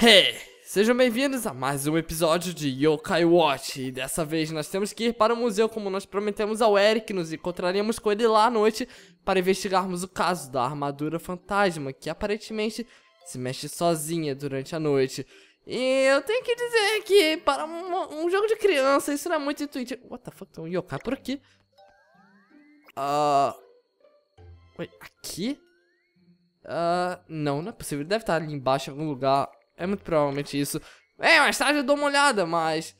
Hey, sejam bem-vindos a mais um episódio de Yokai Watch E dessa vez nós temos que ir para o museu como nós prometemos ao Eric Nos encontraríamos com ele lá à noite para investigarmos o caso da armadura fantasma Que aparentemente se mexe sozinha durante a noite E eu tenho que dizer que para um, um jogo de criança isso não é muito intuitivo What the fuck, tem um Yokai por aqui? Ah... Uh... Aqui? Uh, não, não é possível. Ele deve estar ali embaixo em algum lugar. É muito provavelmente isso. É, mais tarde eu dou uma olhada, mas...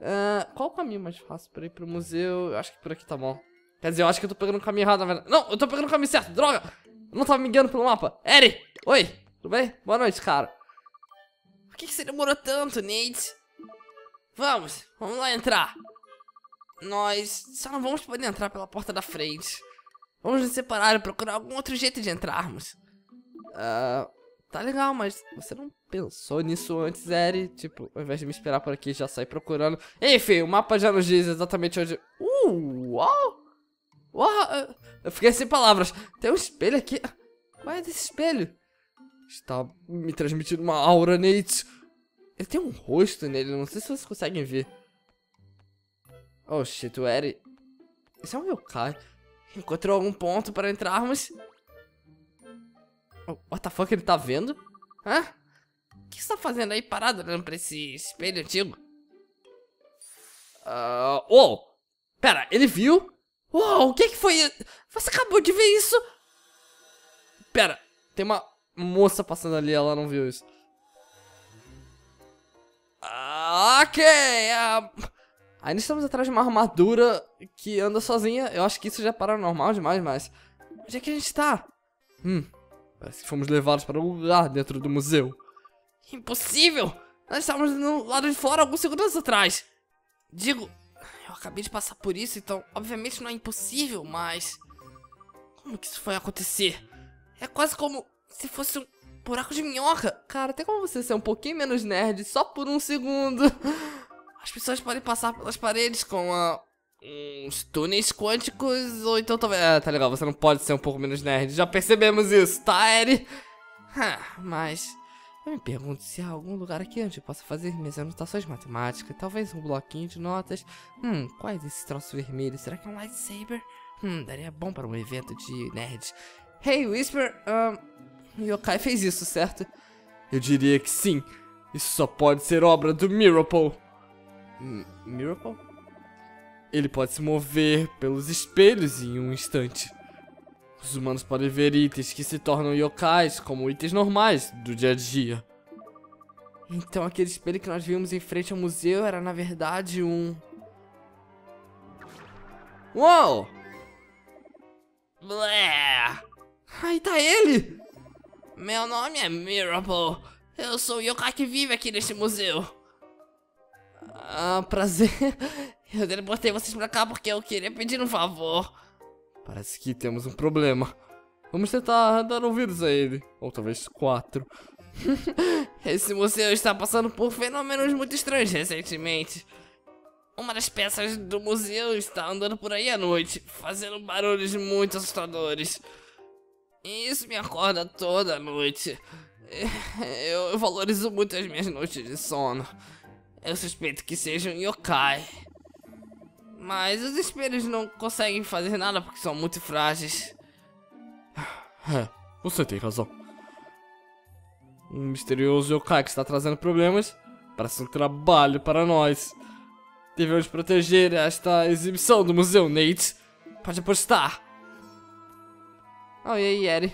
Uh, qual o caminho mais fácil pra ir pro museu? Eu acho que por aqui tá bom. Quer dizer, eu acho que eu tô pegando o caminho errado, na verdade. Não, eu tô pegando o caminho certo, droga! Eu não tava me guiando pelo mapa. Eri! Oi! Tudo bem? Boa noite, cara. Por que, que você demorou tanto, Nate? Vamos, vamos lá entrar. Nós só não vamos poder entrar pela porta da frente. Vamos nos separar e procurar algum outro jeito de entrarmos. Uh, tá legal, mas você não pensou nisso antes, Eri? Tipo, ao invés de me esperar por aqui, já sair procurando. Enfim, o mapa já nos diz exatamente onde... Uh, uau! Uau! Eu fiquei sem palavras. Tem um espelho aqui. Qual é desse espelho? Está me transmitindo uma aura, Nate. Ele tem um rosto nele, não sei se vocês conseguem ver. Oh, shit, o Eri... Esse é um yokai. Encontrou algum ponto para entrarmos? What the fuck, ele tá vendo? Hã? O que você tá fazendo aí parado olhando pra esse espelho antigo? Uh, oh! Pera, ele viu? Uou, o que que foi? Você acabou de ver isso? Pera, tem uma moça passando ali, ela não viu isso. Uh, ok, uh, ainda estamos atrás de uma armadura que anda sozinha. Eu acho que isso já é paranormal demais, mas... Onde é que a gente tá? Hum, Parece que fomos levados para um lugar dentro do museu. Impossível! Nós estávamos no lado de fora alguns segundos atrás. Digo, eu acabei de passar por isso, então obviamente não é impossível, mas... Como que isso foi acontecer? É quase como se fosse um buraco de minhoca. Cara, tem como você ser um pouquinho menos nerd só por um segundo? As pessoas podem passar pelas paredes com a uns túneis quânticos, ou então talvez... É, tá legal, você não pode ser um pouco menos nerd, já percebemos isso, tá, Eri? mas... Eu me pergunto se há algum lugar aqui onde eu possa fazer minhas anotações matemáticas, talvez um bloquinho de notas. Hum, qual é esse troço vermelho? Será que é um lightsaber? Hum, daria bom para um evento de nerds. Hey, Whisper, um, Yokai fez isso, certo? Eu diria que sim. Isso só pode ser obra do Miracle. M Miracle? Ele pode se mover pelos espelhos em um instante. Os humanos podem ver itens que se tornam yokais como itens normais do dia a dia. Então aquele espelho que nós vimos em frente ao museu era na verdade um... Uou! Blé! Aí tá ele! Meu nome é Miracle. Eu sou o yokai que vive aqui neste museu. Ah, prazer. Eu teleportei vocês pra cá porque eu queria pedir um favor. Parece que temos um problema. Vamos tentar dar ouvidos a ele. Ou talvez quatro. Esse museu está passando por fenômenos muito estranhos recentemente. Uma das peças do museu está andando por aí à noite, fazendo barulhos muito assustadores. E isso me acorda toda noite. Eu, eu valorizo muito as minhas noites de sono. Eu suspeito que seja um yokai. Mas os espelhos não conseguem fazer nada porque são muito frágeis. É, você tem razão. Um misterioso yokai que está trazendo problemas parece um trabalho para nós. Devemos proteger esta exibição do museu, Nate. Pode apostar. Oh, e aí, Eri?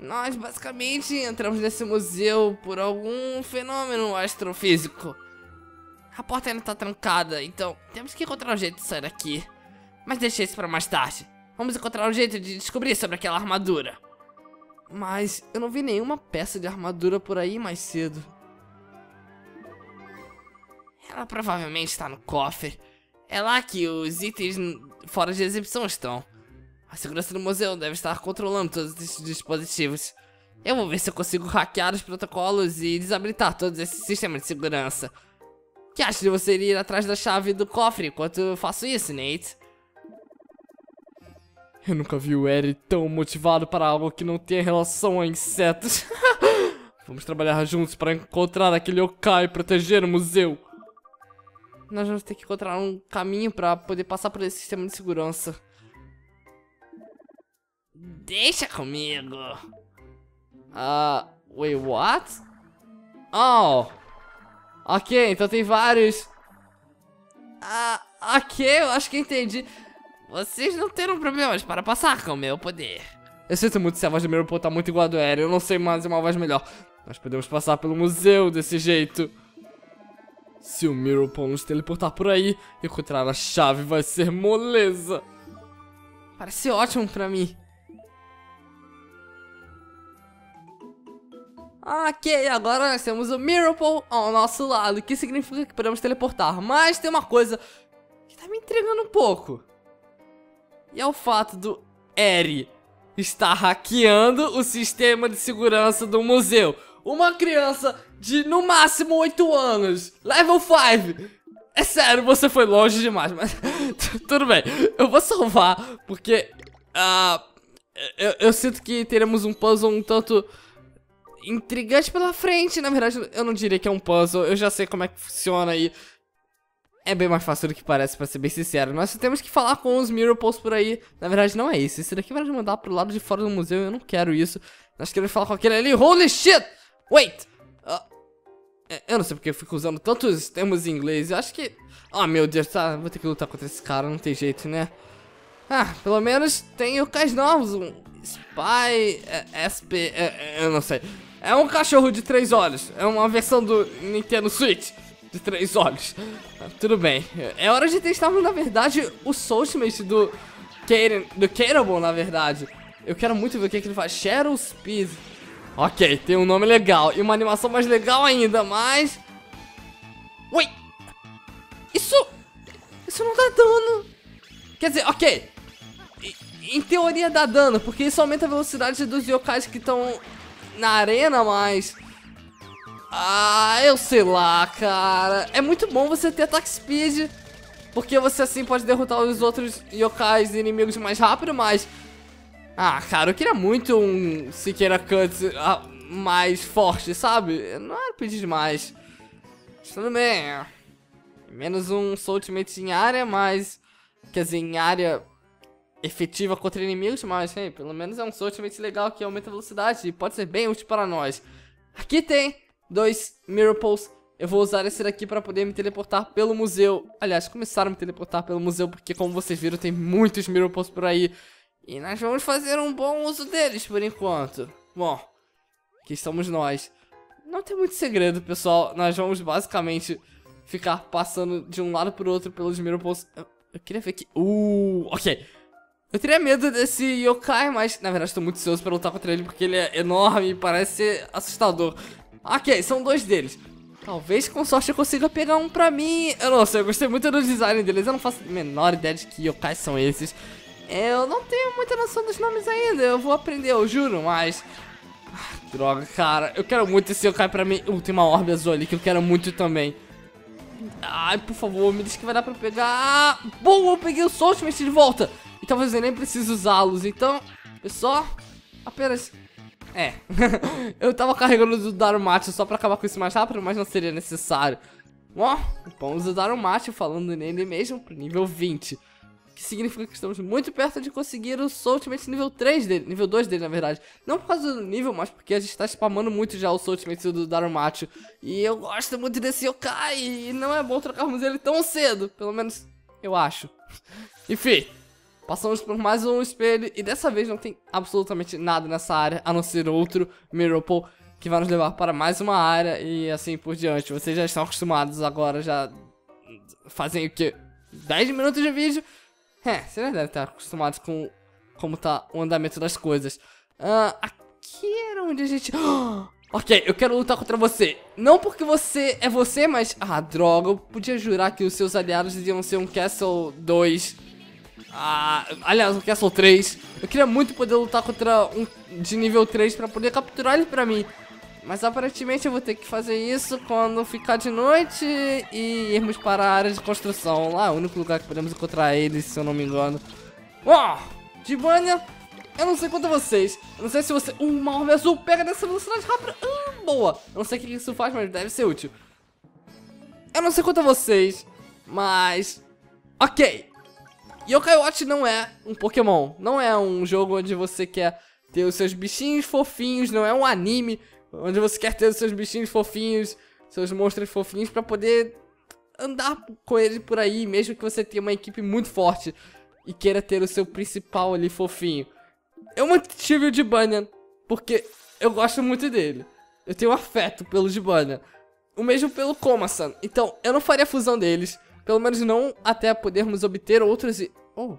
Nós basicamente entramos nesse museu por algum fenômeno astrofísico. A porta ainda tá trancada, então temos que encontrar um jeito de sair daqui. Mas deixa isso pra mais tarde. Vamos encontrar um jeito de descobrir sobre aquela armadura. Mas eu não vi nenhuma peça de armadura por aí mais cedo. Ela provavelmente está no cofre. É lá que os itens fora de exibição estão. A segurança do museu deve estar controlando todos esses dispositivos. Eu vou ver se eu consigo hackear os protocolos e desabilitar todos esses sistemas de segurança. Que acha de você ir atrás da chave do cofre enquanto eu faço isso, Nate? Eu nunca vi o Eri tão motivado para algo que não tenha relação a insetos. Vamos trabalhar juntos para encontrar aquele yokai e proteger o museu. Nós vamos ter que encontrar um caminho para poder passar por esse sistema de segurança. Deixa comigo. Ah, uh, wait, what? Oh. Ok, então tem vários. Ah, ok, eu acho que entendi. Vocês não terão problemas para passar com o meu poder. Eu sinto muito se a voz do Miropo tá muito igual a do Eren. Eu não sei mais uma voz melhor. Nós podemos passar pelo museu desse jeito. Se o Miropo nos teleportar por aí, encontrar a chave vai ser moleza. Parece ótimo pra mim. Ok, agora nós temos o Miracle ao nosso lado, que significa que podemos teleportar. Mas tem uma coisa que tá me intrigando um pouco. E é o fato do Eri estar hackeando o sistema de segurança do museu. Uma criança de no máximo 8 anos, level 5. É sério, você foi longe demais, mas tudo bem. Eu vou salvar, porque uh, eu, eu sinto que teremos um puzzle um tanto intrigante pela frente. Na verdade, eu não diria que é um puzzle. Eu já sei como é que funciona e é bem mais fácil do que parece, pra ser bem sincero. Nós temos que falar com os Miracles por aí. Na verdade, não é isso. Esse daqui vai nos mandar pro lado de fora do museu. Eu não quero isso. Nós queremos falar com aquele ali. Holy shit! Wait! Uh, eu não sei porque eu fico usando tantos termos em inglês. Eu acho que... Ah, oh, meu Deus, tá. Vou ter que lutar contra esse cara. Não tem jeito, né? Ah, pelo menos tem o cais novos. Um Spy... É, SP... É, eu não sei. É um cachorro de três olhos. É uma versão do Nintendo Switch de três olhos. Tudo bem. É hora de testarmos, na verdade, o Soulmate do Kaden, do Kadenball, na verdade. Eu quero muito ver o que, que ele faz. Shadow Speed. Ok, tem um nome legal. E uma animação mais legal ainda, mas... Ui! Isso... Isso não dá dano. Quer dizer, ok. Em teoria dá dano, porque isso aumenta a velocidade dos yokais que estão na arena, mas... Ah, eu sei lá, cara. É muito bom você ter attack speed, porque você assim pode derrotar os outros yokais inimigos mais rápido, mas... Ah, cara, eu queria muito um Siqueira Cut ah, mais forte, sabe? Não era pedir demais. Mas tudo bem. Menos um Ultimate em área, mas... Quer dizer, em área efetiva contra inimigos, mas hey, pelo menos é um Ultimate legal que aumenta a velocidade e pode ser bem útil para nós. Aqui tem dois Miracles. Eu vou usar esse daqui para poder me teleportar pelo museu. Aliás, começaram a me teleportar pelo museu, porque como vocês viram, tem muitos Miracles por aí. E nós vamos fazer um bom uso deles por enquanto. Bom, aqui estamos nós. Não tem muito segredo, pessoal. Nós vamos basicamente ficar passando de um lado pro outro pelos Miracles. Eu, eu queria ver aqui. Uh, ok. Eu teria medo desse yokai, mas na verdade estou muito ansioso para lutar contra ele porque ele é enorme e parece ser assustador. Ok, são dois deles. Talvez com sorte eu consiga pegar um pra mim. Eu não sei, eu gostei muito do design deles. Eu não faço a menor ideia de que yokais são esses. Eu não tenho muita noção dos nomes ainda. Eu vou aprender, eu juro, mas... Ah, droga, cara. Eu quero muito esse yokai pra mim. Uh, tem uma orbe azul ali que eu quero muito também. Ai, por favor, me diz que vai dar pra pegar. Bom, eu peguei o Soulmate de volta. E talvez eu nem precise usá-los. Então, pessoal, apenas é. eu tava carregando o Darumacho só pra acabar com isso mais rápido, mas não seria necessário. Ó, vamos usar o Macho falando nele mesmo pro nível 20. Que significa que estamos muito perto de conseguir o Ultimate nível 3 dele, nível 2 dele, na verdade. Não por causa do nível, mas porque a gente tá spamando muito já o Ultimate do Darumacho. E eu gosto muito desse yokai, e não é bom trocarmos ele tão cedo. Pelo menos, eu acho. Enfim, Passamos por mais um espelho e dessa vez não tem absolutamente nada nessa área, a não ser outro Mirrorpool que vai nos levar para mais uma área e assim por diante. Vocês já estão acostumados agora, já fazem o que? 10 minutos de vídeo? É, vocês já devem estar acostumados com como tá o andamento das coisas. Uh, aqui era onde a gente... ok, eu quero lutar contra você. Não porque você é você, mas... Ah, droga, eu podia jurar que os seus aliados iam ser um Castle 2 ah, aliás, o Castle 3. Eu queria muito poder lutar contra um de nível 3 pra poder capturar ele pra mim. Mas aparentemente eu vou ter que fazer isso quando ficar de noite e irmos para a área de construção. Lá é o único lugar que podemos encontrar eles, se eu não me engano. Oh, de banha, eu não sei quanto a vocês. Eu não sei se você... Uma orbe azul pega dessa velocidade rápida. Uh, boa. Eu não sei o que isso faz, mas deve ser útil. Eu não sei quanto a vocês, mas... Ok. Yokai Watch não é um Pokémon. Não é um jogo onde você quer ter os seus bichinhos fofinhos. Não é um anime onde você quer ter os seus bichinhos fofinhos, seus monstros fofinhos pra poder andar com ele por aí, mesmo que você tenha uma equipe muito forte e queira ter o seu principal ali fofinho. Eu mantive o de porque eu gosto muito dele. Eu tenho afeto pelo Gibana. O mesmo pelo Komasan. Então, eu não faria fusão deles. Pelo menos não até podermos obter outros e... Oh,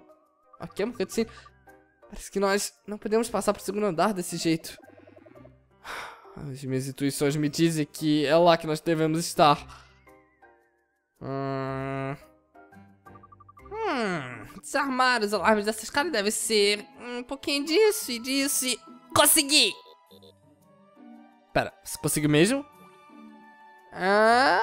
aqui é uma cutscene. Parece que nós não podemos passar pro segundo andar desse jeito. As minhas intuições me dizem que é lá que nós devemos estar. Hum... Hum, desarmar os alarmes dessa escada deve ser um pouquinho disso e disso e... Consegui! Pera, você conseguiu mesmo? Ah...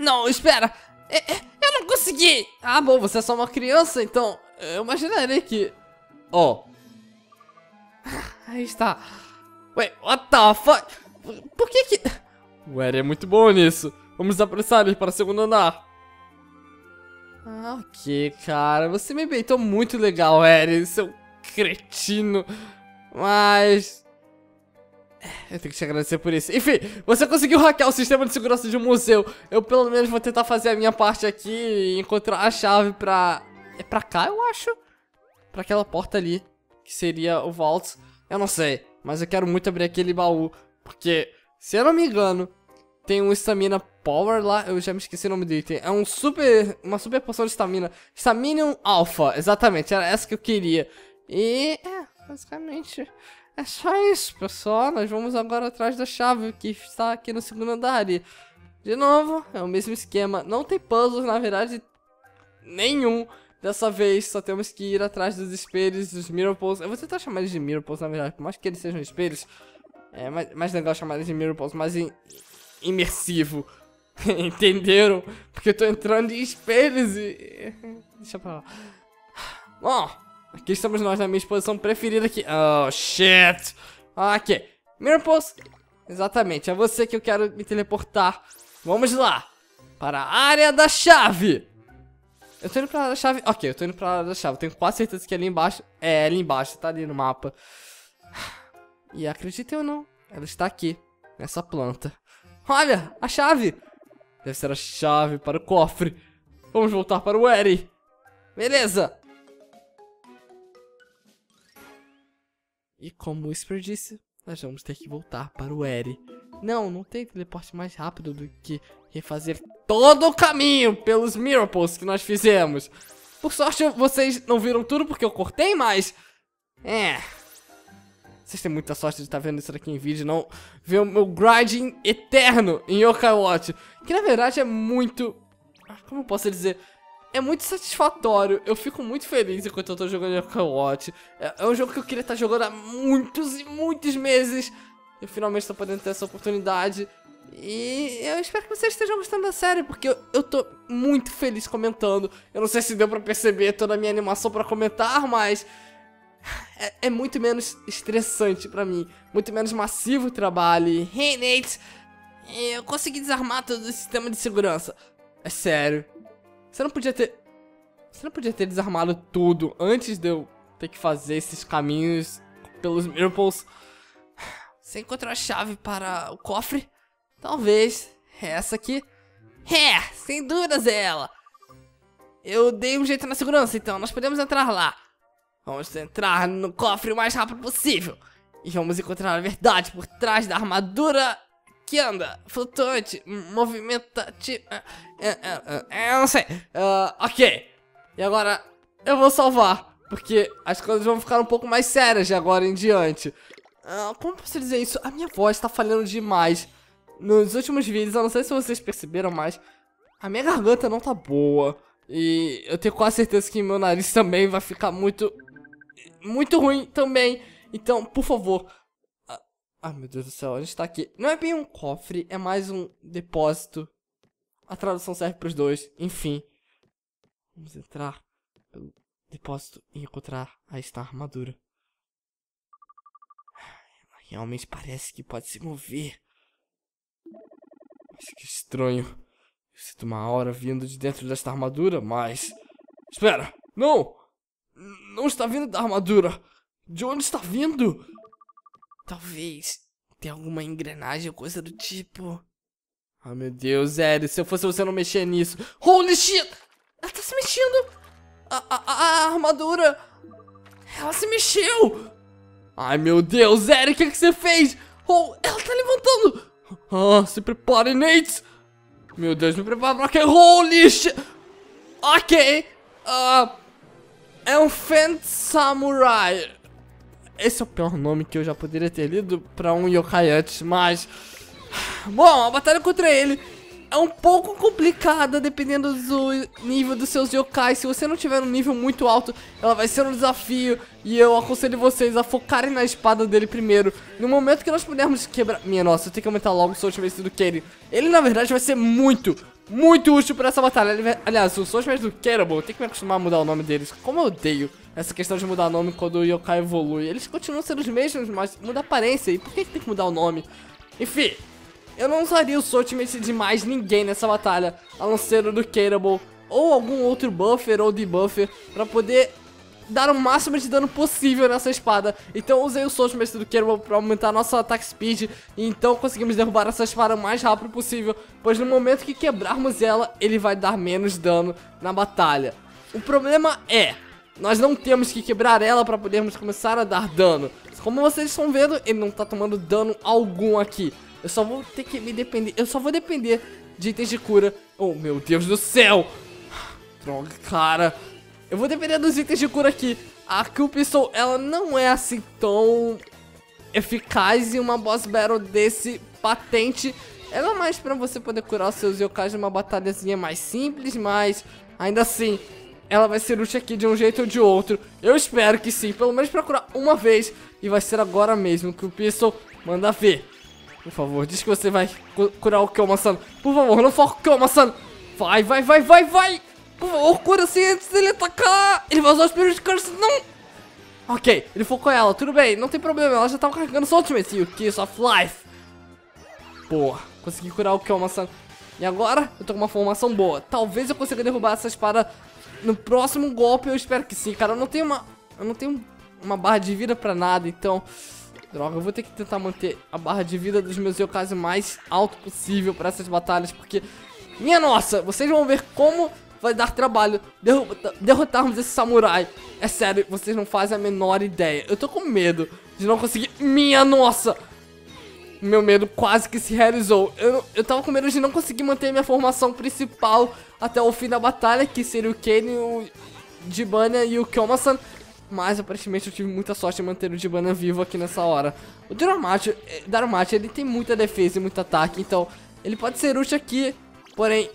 Não, espera! Eu não consegui! Ah, bom, você é só uma criança, então eu imaginarei que... Oh. Aí está. Wait, what the fuck? Por que que... O Eri é muito bom nisso. Vamos apressar ele para o segundo andar. Ah, ok, cara. Você me beitou muito legal, Eri, seu cretino. Mas... Eu tenho que te agradecer por isso. Enfim, você conseguiu hackear o sistema de segurança de um museu. Eu pelo menos vou tentar fazer a minha parte aqui e encontrar a chave pra... É pra cá, eu acho? Pra aquela porta ali, que seria o Vault. Eu não sei, mas eu quero muito abrir aquele baú. Porque, se eu não me engano, tem um Stamina Power lá. Eu já me esqueci o nome dele. É um super... Uma super poção de Stamina. Staminium Alpha, exatamente. Era essa que eu queria. E... É, basicamente... É só isso, pessoal. Nós vamos agora atrás da chave que está aqui no segundo andar. E, de novo, é o mesmo esquema. Não tem puzzles, na verdade, nenhum. Dessa vez, só temos que ir atrás dos espelhos, dos Mirrorpoles. Eu vou tentar chamar eles de Mirrorpoles, na verdade. Por mais que eles sejam espelhos, é mais, mais legal chamar eles de Mirrorpoles, mais in, imersivo. Entenderam? Porque eu tô entrando em espelhos e... Deixa pra lá. Bom, Aqui estamos nós na minha exposição preferida aqui. Oh, shit. Ok. Mirrorpose. Exatamente, é você que eu quero me teleportar. Vamos lá. Para a área da chave. Eu tô indo pra área da chave. Ok, eu tô indo pra área da chave. Tenho quase certeza que é ali embaixo. É, ali embaixo. Tá ali no mapa. E acreditem ou não, ela está aqui. Nessa planta. Olha, a chave. Deve ser a chave para o cofre. Vamos voltar para o Eri. Beleza. E como o Whisper disse, nós vamos ter que voltar para o Eri. Não, não tem teleporte mais rápido do que refazer todo o caminho pelos Miracles que nós fizemos. Por sorte, vocês não viram tudo porque eu cortei, mas... É... Vocês têm muita sorte de estar vendo isso aqui em vídeo, não ver o meu grinding eterno em Yokai Watch. Que na verdade é muito... Como eu posso dizer? É muito satisfatório. Eu fico muito feliz enquanto eu tô jogando Yokai Watch. É, é um jogo que eu queria estar jogando há muitos e muitos meses. Eu finalmente tô podendo ter essa oportunidade. E eu espero que vocês estejam gostando da série, porque eu, eu tô muito feliz comentando. Eu não sei se deu pra perceber toda a minha animação pra comentar, mas... É, é muito menos estressante pra mim. Muito menos massivo o trabalho. Hey, Nate! Eu consegui desarmar todo o sistema de segurança. É sério. Você não podia ter... Você não podia ter desarmado tudo antes de eu ter que fazer esses caminhos pelos Miracles. Você encontrou a chave para o cofre? Talvez. É essa aqui? É, sem dúvidas é ela. Eu dei um jeito na segurança, então nós podemos entrar lá. Vamos entrar no cofre o mais rápido possível. E vamos encontrar a verdade por trás da armadura que anda, flutuante, movimentativo. É, é, é, eu não sei. Uh, ok. E agora eu vou salvar. Porque as coisas vão ficar um pouco mais sérias de agora em diante. Uh, como posso dizer isso? A minha voz tá falhando demais. Nos últimos vídeos, eu não sei se vocês perceberam, mas a minha garganta não tá boa. E eu tenho quase certeza que meu nariz também vai ficar muito, muito ruim também. Então, por favor, Ai, meu Deus do céu, a gente tá aqui. Não é bem um cofre, é mais um depósito. A tradução serve pros dois, enfim. Vamos entrar pelo depósito e encontrar a esta armadura. realmente parece que pode se mover. Mas que estranho. Eu sinto uma aura vindo de dentro desta armadura, mas... Espera! Não! Não está vindo da armadura! De onde está vindo? Talvez tenha alguma engrenagem ou coisa do tipo. Ah, meu Deus, Eri, se eu fosse você não mexer nisso. Holy shit! Ela tá se mexendo! A, a, a, armadura! Ela se mexeu! Ai, meu Deus, Eri, o que, que você fez? Oh, ela tá levantando! Ah, se prepare, Nate! Meu Deus, me prepara pra que? Holy shit! Ok! Uh, é um Fent Samurai. Esse é o pior nome que eu já poderia ter lido pra um yokai antes, mas... Bom, a batalha contra ele é um pouco complicada dependendo do nível dos seus yokais. Se você não tiver um nível muito alto, ela vai ser um desafio. E eu aconselho vocês a focarem na espada dele primeiro. No momento que nós pudermos quebrar... Minha nossa, eu tenho que aumentar logo o Soul do Kaden. Ele, na verdade, vai ser muito, muito útil pra essa batalha. Aliás, o Soul do Kerable, eu tenho que me acostumar a mudar o nome deles. Como eu odeio essa questão de mudar nome quando o yokai evolui. Eles continuam sendo os mesmos, mas muda a aparência. E por que, que tem que mudar o nome? Enfim... Eu não usaria o Ultimate de mais ninguém nessa batalha, a não ser o do Cateable ou algum outro buffer ou debuffer pra poder dar o máximo de dano possível nessa espada. Então usei o Soul do Kerbal para aumentar nosso ataque speed e então conseguimos derrubar essa espada o mais rápido possível, pois no momento que quebrarmos ela, ele vai dar menos dano na batalha. O problema é, nós não temos que quebrar ela para podermos começar a dar dano. Como vocês estão vendo, ele não está tomando dano algum aqui. Eu só vou ter que me depender. Eu só vou depender de itens de cura. Oh, meu Deus do céu! Droga, cara. Eu vou depender dos itens de cura aqui. A Kill ela não é assim tão eficaz em uma boss battle desse patente. Ela é mais pra você poder curar os seus yokais numa batalhazinha mais simples, mas ainda assim, ela vai ser útil aqui de um jeito ou de outro. Eu espero que sim, pelo menos pra curar uma vez. E vai ser agora mesmo que o Pistol manda ver. Por favor, diz que você vai curar o Kelma-san. Por favor, não foca o Kelma-san. Vai, vai, vai, vai, vai. Por favor, cura-se antes dele atacar. Ele vai usar o Spirit Curse, não. Ok, ele focou ela, tudo bem, não tem problema. Ela já tava carregando seu Ultimate e o Kiss of Life. Boa, consegui curar o Kelma-san. E agora, eu tô com uma formação boa. Talvez eu consiga derrubar essa espada no próximo golpe. Eu espero que sim, cara. Eu não tenho uma... Eu não tenho uma barra de vida pra nada, então... Droga, eu vou ter que tentar manter a barra de vida dos meus Yokais o mais alto possível para essas batalhas, porque... Minha nossa, vocês vão ver como vai dar trabalho derrotarmos esse samurai. É sério, vocês não fazem a menor ideia. Eu tô com medo de não conseguir... Minha nossa! Meu medo quase que se realizou. Eu, eu tava com medo de não conseguir manter minha formação principal até o fim da batalha, que seria o Kane, o Jibanya e o Kyomasan. Mas aparentemente eu tive muita sorte em manter o Dibana vivo aqui nessa hora. O Darumate, Darumate ele tem muita defesa e muito ataque, então ele pode ser útil aqui. Porém,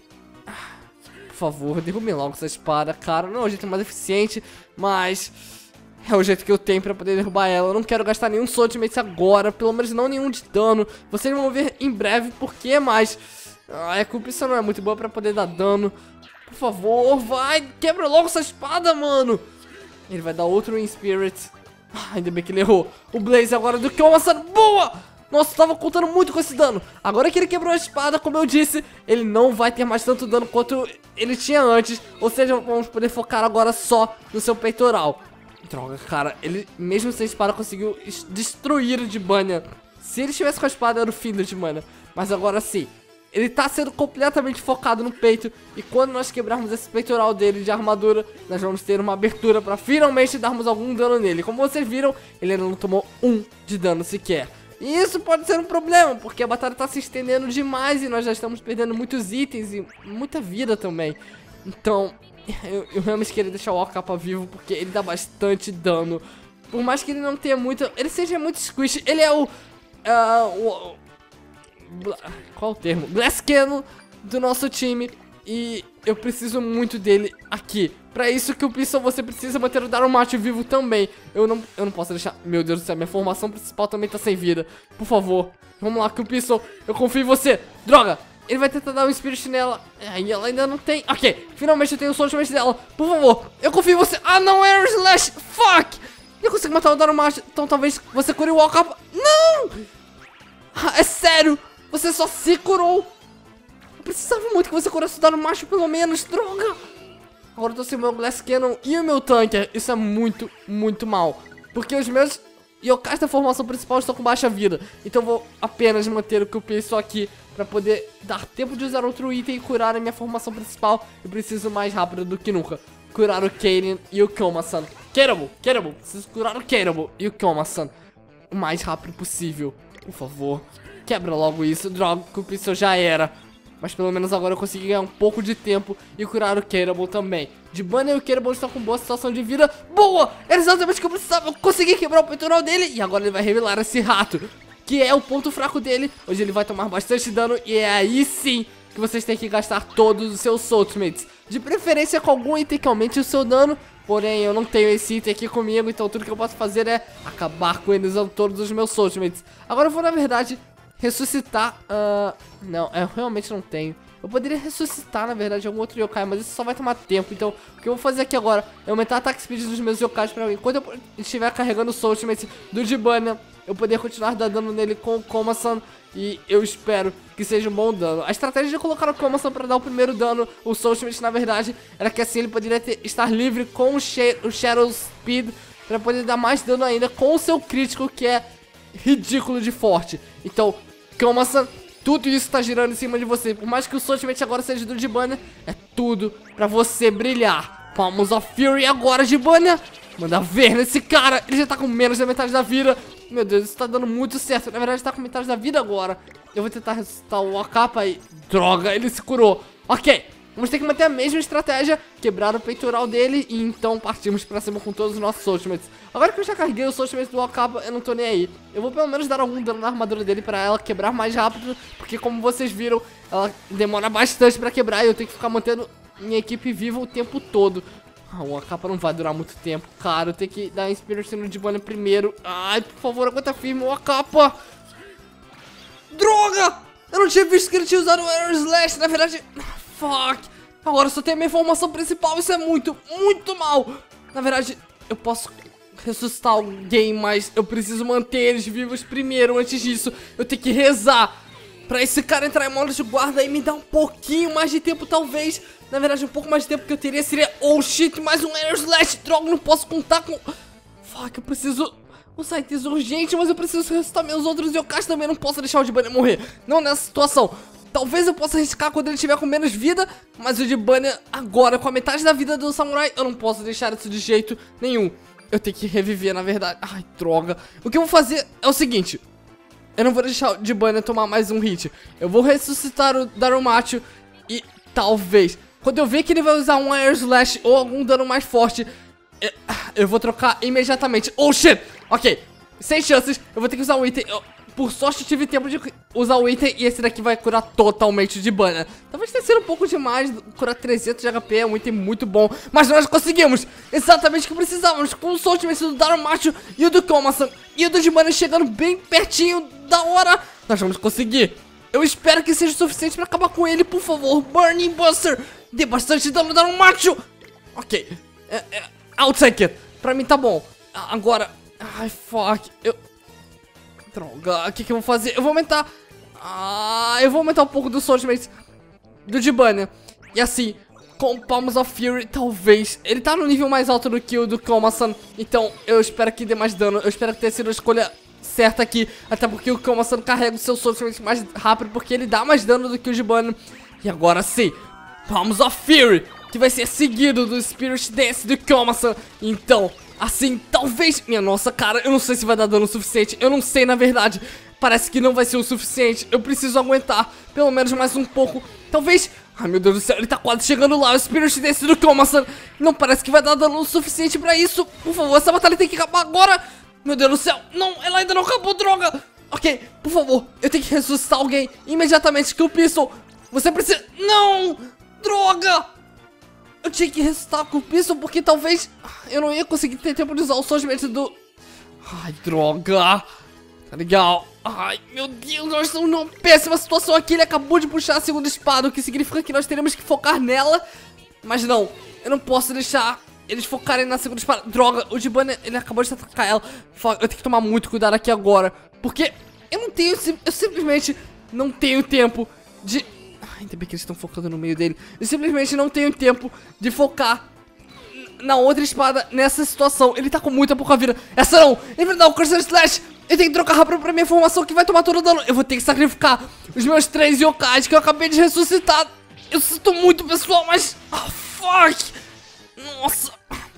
por favor, derrube logo essa espada, cara. Não é o jeito mais eficiente, mas é o jeito que eu tenho pra poder derrubar ela. Eu não quero gastar nenhum Ultimate agora, pelo menos não nenhum de dano. Vocês vão ver em breve porque mais. Ah, a culpa não é muito boa pra poder dar dano. Por favor, vai, quebra logo essa espada, mano. Ele vai dar outro In Spirit. Ah, ainda bem que ele errou. O Blaze agora do que uma boa! Nossa, tava contando muito com esse dano. Agora que ele quebrou a espada, como eu disse, ele não vai ter mais tanto dano quanto ele tinha antes. Ou seja, vamos poder focar agora só no seu peitoral. Droga, cara, ele mesmo sem espada conseguiu destruir o de Banha. Se ele estivesse com a espada, era o fim do de Mana. Mas agora sim, ele tá sendo completamente focado no peito. E quando nós quebrarmos esse peitoral dele de armadura, nós vamos ter uma abertura para finalmente darmos algum dano nele. Como vocês viram, ele ainda não tomou um de dano sequer. E isso pode ser um problema, porque a batalha tá se estendendo demais e nós já estamos perdendo muitos itens e muita vida também. Então, eu, eu realmente queria deixar o capa vivo porque ele dá bastante dano. Por mais que ele não tenha muito... Ele seja muito squish, ele é o... Uh, o qual o termo? Glass Cannon do nosso time. E eu preciso muito dele aqui. Pra isso que o Pistol você precisa manter o Darumate vivo também. Eu não, eu não posso deixar... Meu Deus do céu, minha formação principal também tá sem vida. Por favor, vamos lá, que o Pistol, eu confio em você. Droga, ele vai tentar dar um Spirit nela. Aí ela ainda não tem. Ok, finalmente eu tenho o Soul dela. Por favor, eu confio em você. Ah, não, Air Slash. Fuck. Eu consigo matar o Darumacho, então talvez você cure o Okapa. Não! Ah, é sério, você só se curou. Eu precisava muito que você curasse o Darumacho pelo menos, droga. Agora eu tô sem o meu Glass Cannon e o meu Tanker. Isso é muito, muito mal. Porque os meus Yokais da formação principal estão com baixa vida. Então eu vou apenas manter o que eu penso aqui para poder dar tempo de usar outro item e curar a minha formação principal. Eu preciso mais rápido do que nunca. Curar o Kaden e o Koma-san. Kerabo, Kerabo, preciso curar o Kerabo e o Koma-san. O mais rápido possível. Por favor, quebra logo isso. Droga, que o Pixel já era. Mas pelo menos agora eu consegui ganhar um pouco de tempo e curar o Kerable também. De Bunny e o Kerable estão com boa situação de vida. Boa! Era exatamente o que eu precisava. Eu consegui quebrar o peitoral dele e agora ele vai revelar esse rato. Que é o ponto fraco dele. Hoje ele vai tomar bastante dano e é aí sim que vocês têm que gastar todos os seus Ultimates. De preferência com algum item que aumente o seu dano. Porém, eu não tenho esse item aqui comigo, então tudo que eu posso fazer é acabar com eles usando todos os meus Ultimates. Agora eu vou, na verdade, ressuscitar. Uh, não, eu realmente não tenho. Eu poderia ressuscitar, na verdade, algum outro yokai, mas isso só vai tomar tempo. Então, o que eu vou fazer aqui agora é aumentar o ataque speed dos meus yokais pra enquanto eu estiver carregando o Soul Ultimate do Dibana, eu poder continuar dando dano nele com o Komasan. E eu espero que seja um bom dano. A estratégia de colocar o Komasan pra dar o primeiro dano, o Soul Ultimate, na verdade, era que assim ele poderia ter, estar livre com o, o Shadow Speed pra poder dar mais dano ainda com o seu crítico, que é ridículo de forte. Então, Koma-san, tudo isso tá girando em cima de você. Por mais que o Ultimate agora seja do Dibana, é tudo pra você brilhar. Palms of Fury agora, Dibana. Manda ver nesse cara. Ele já tá com menos da metade da vida. Meu Deus, isso tá dando muito certo. Na verdade, tá com metade da vida agora. Eu vou tentar ressuscitar o capa aí. Droga, ele se curou. Ok. Vamos ter que manter a mesma estratégia, quebrar o peitoral dele e então partimos pra cima com todos os nossos Ultimates. Agora que eu já carreguei os Ultimates do Alcaba, eu não tô nem aí. Eu vou pelo menos dar algum dano na armadura dele pra ela quebrar mais rápido, porque como vocês viram, ela demora bastante pra quebrar e eu tenho que ficar mantendo minha equipe viva o tempo todo. Ah, o capa não vai durar muito tempo, cara. Eu tenho que dar Inspiration de Bonnie primeiro. Ai, por favor, aguenta firme o capa. Droga! Eu não tinha visto que ele tinha usado o Air Slash, na verdade... Fuck. Agora só tem a minha formação principal. Isso é muito, muito mal. Na verdade, eu posso ressuscitar alguém, mas eu preciso manter eles vivos primeiro. Antes disso, eu tenho que rezar pra esse cara entrar em modo de guarda e me dar um pouquinho mais de tempo, talvez. Na verdade, um pouco mais de tempo que eu teria seria... Oh, shit, mais um Air Slash. Droga, não posso contar com... Fuck, eu preciso... usar itens urgente, mas eu preciso ressuscitar meus outros yokais também. Não posso deixar o de morrer. Não nessa situação. Talvez eu possa arriscar quando ele estiver com menos vida, mas o de agora, com a metade da vida do Samurai, eu não posso deixar isso de jeito nenhum. Eu tenho que reviver, na verdade. Ai, droga. O que eu vou fazer é o seguinte. Eu não vou deixar o de tomar mais um hit. Eu vou ressuscitar o Darumacho e talvez, quando eu ver que ele vai usar um Air Slash ou algum dano mais forte, eu vou trocar imediatamente. Oh, shit! Ok, sem chances, eu vou ter que usar um item. Eu por sorte, tive tempo de usar o item e esse daqui vai curar totalmente de banha. Talvez tenha sido um pouco demais, curar 300 de HP é um item muito bom, mas nós conseguimos exatamente o que precisávamos, com o Ultimate do Darumacho e o do Komasan e o do Jimana chegando bem pertinho da hora, nós vamos conseguir. Eu espero que seja o suficiente pra acabar com ele, por favor, Burning Buster, dê bastante dano no Darumacho. Ok, é, é, I'll take it, pra mim tá bom. Agora, ai fuck, eu, Droga, o que, que eu vou fazer? Eu vou aumentar... Ah, eu vou aumentar um pouco do Ultimate do Dibana. E assim, com Palms of Fury, talvez. Ele tá no nível mais alto do que o do Komasan. Então, eu espero que dê mais dano. Eu espero que tenha sido a escolha certa aqui. Até porque o Komasan carrega o seu Ultimate mais rápido. Porque ele dá mais dano do que o Dibana. E agora sim, Palms of Fury. Que vai ser seguido do Spirit Dance do Komasan. Então, Assim, talvez... Minha nossa, cara, eu não sei se vai dar dano suficiente. Eu não sei, na verdade. Parece que não vai ser o suficiente. Eu preciso aguentar pelo menos mais um pouco. Talvez... Ai, meu Deus do céu, ele tá quase chegando lá. O Spirit desse do Thomason. Não parece que vai dar dano suficiente pra isso. Por favor, essa batalha tem que acabar agora. Meu Deus do céu. Não, ela ainda não acabou, droga. Ok, por favor, eu tenho que ressuscitar alguém imediatamente que o Pistol... Você precisa... Não! Droga! Eu tinha que ressuscitar com o Pistol porque talvez eu não ia conseguir ter tempo de usar o Surgimento do... Ai, droga. Tá legal. Ai, meu Deus, nós estamos numa péssima situação aqui. Ele acabou de puxar a segunda espada, o que significa que nós teremos que focar nela. Mas não, eu não posso deixar eles focarem na segunda espada. Droga, o Dibana, ele acabou de atacar ela. Eu tenho que tomar muito cuidado aqui agora. Porque eu não tenho, eu simplesmente não tenho tempo de... Ainda bem que eles estão focando no meio dele. Eu simplesmente não tenho tempo de focar na outra espada nessa situação. Ele tá com muita pouca vida. Essa não! Ele vai dar o Crusader Slash! Eu tenho que trocar rápido pra minha formação que vai tomar todo o dano. Eu vou ter que sacrificar os meus três yokais que eu acabei de ressuscitar. Eu sinto muito, pessoal, mas... Oh, fuck! Nossa!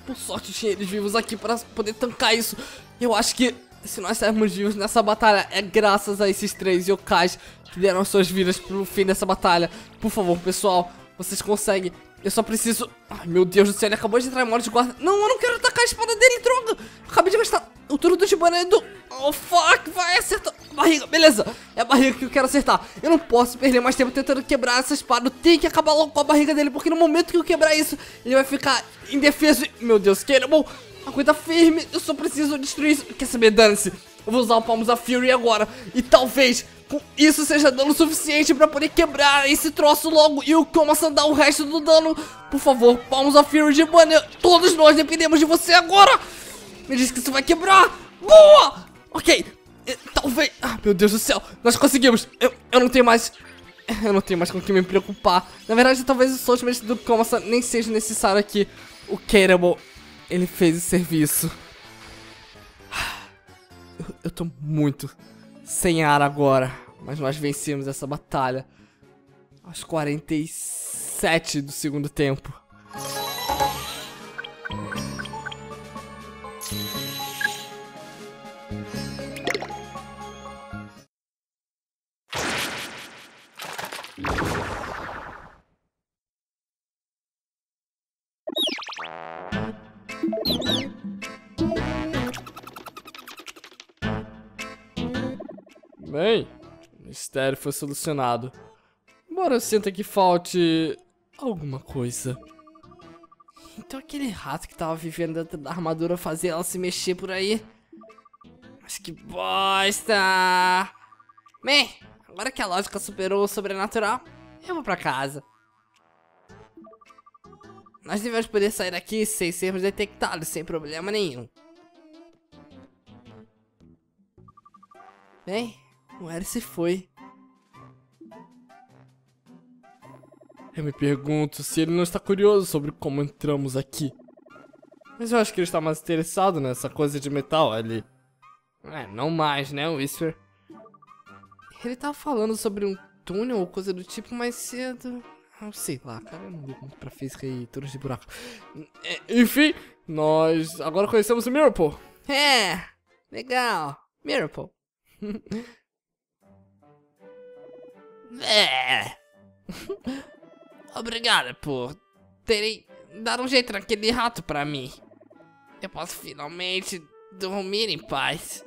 Por sorte tinha eles vivos aqui pra poder tancar isso. Eu acho que se nós sairmos vivos nessa batalha é graças a esses três yokais que deram suas vidas pro fim dessa batalha. Por favor, pessoal, vocês conseguem. Eu só preciso... Ai, meu Deus do céu, ele acabou de entrar em modo de guarda. Não, eu não quero atacar a espada dele, droga. Acabei de gastar o turno do Shibana do... Oh, fuck, vai, acertar barriga, beleza. É a barriga que eu quero acertar. Eu não posso perder mais tempo tentando quebrar essa espada. Eu tenho que acabar logo com a barriga dele, porque no momento que eu quebrar isso, ele vai ficar indefeso. Meu Deus, que bom. Aguenta firme, eu só preciso destruir isso. Quer saber, dane-se. Eu vou usar o Palmos da Fury agora. E talvez com isso seja dano suficiente pra poder quebrar esse troço logo e o Koma-san dar o resto do dano. Por favor, Palmos of Fury de Banner. Todos nós dependemos de você agora. Me diz que isso vai quebrar. Boa! Ok. Eh, talvez... Ah, meu Deus do céu. Nós conseguimos. Eu, eu não tenho mais... Eu não tenho mais com o que me preocupar. Na verdade, talvez o Soulmate do Koma-san nem seja necessário aqui. O Cannibal, ele fez o serviço. Eu, tô muito sem ar agora. Mas nós vencemos essa batalha aos 47 do segundo tempo. Mistério foi solucionado. Embora eu sinta que falte alguma coisa. Então aquele rato que tava vivendo dentro da armadura fazia ela se mexer por aí. Mas que bosta! Bem, agora que a lógica superou o sobrenatural, eu vou pra casa. Nós devemos poder sair daqui sem sermos detectados, sem problema nenhum. Bem, o Eric foi. Eu me pergunto se ele não está curioso sobre como entramos aqui. Mas eu acho que ele está mais interessado nessa coisa de metal ali. É, não mais, né, Whisper? Ele tava falando sobre um túnel ou coisa do tipo mais cedo. Não sei lá, cara, eu não ligo muito pra física e túneis de buraco. É, enfim, nós agora conhecemos o Miracle. É, legal. Miracle. É. Obrigada por terem dado um jeito naquele rato pra mim. Eu posso finalmente dormir em paz.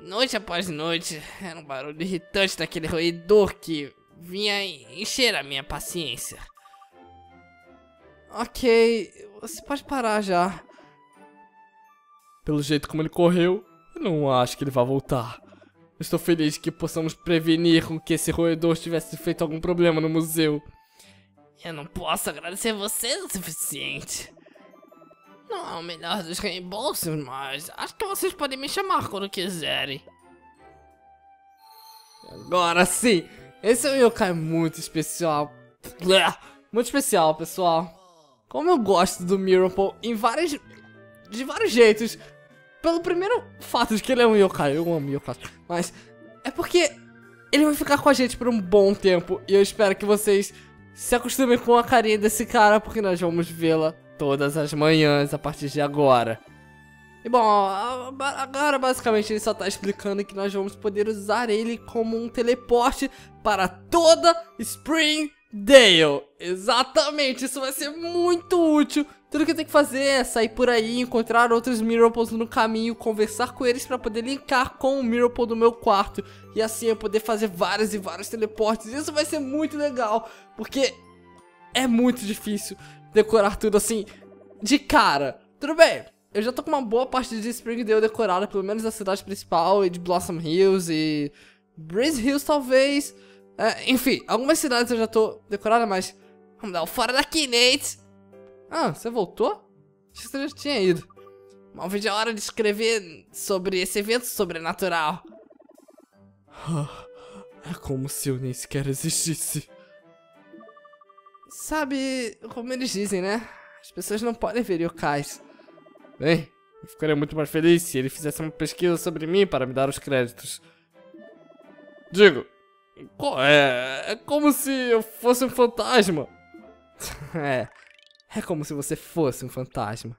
Noite após noite, era um barulho irritante daquele roedor que vinha encher a minha paciência. Ok, você pode parar já. Pelo jeito como ele correu, eu não acho que ele vai voltar. Estou feliz que possamos prevenir com que esse roedor tivesse feito algum problema no museu. Eu não posso agradecer você o suficiente. Não é o melhor dos reembolsos, mas acho que vocês podem me chamar quando quiserem. Agora sim! Esse é um yokai muito especial. Muito especial, pessoal. Como eu gosto do Miracle em vários... De vários jeitos. Pelo primeiro fato de que ele é um yokai, eu amo yokai, mas é porque ele vai ficar com a gente por um bom tempo e eu espero que vocês se acostumem com a carinha desse cara, porque nós vamos vê-la todas as manhãs a partir de agora. E bom, agora basicamente ele só tá explicando que nós vamos poder usar ele como um teleporte para toda Springdale. Exatamente, isso vai ser muito útil tudo que eu tenho que fazer é sair por aí, encontrar outros Miracles no caminho, conversar com eles para poder linkar com o Miracle do meu quarto. E assim eu poder fazer vários e vários teleportes. Isso vai ser muito legal, porque é muito difícil decorar tudo assim de cara. Tudo bem, eu já tô com uma boa parte de Springdale decorada, pelo menos da cidade principal e de Blossom Hills e Breeze Hills talvez. É, enfim, algumas cidades eu já tô decorada, mas vamos dar o fora daqui, Nate. Ah, você voltou? Acho que você já tinha ido. Mal vejo a hora de escrever sobre esse evento sobrenatural. É como se eu nem sequer existisse. Sabe como eles dizem, né? As pessoas não podem ver yokais. Bem, eu ficaria muito mais feliz se ele fizesse uma pesquisa sobre mim para me dar os créditos. Digo, é, é como se eu fosse um fantasma. é, é como se você fosse um fantasma.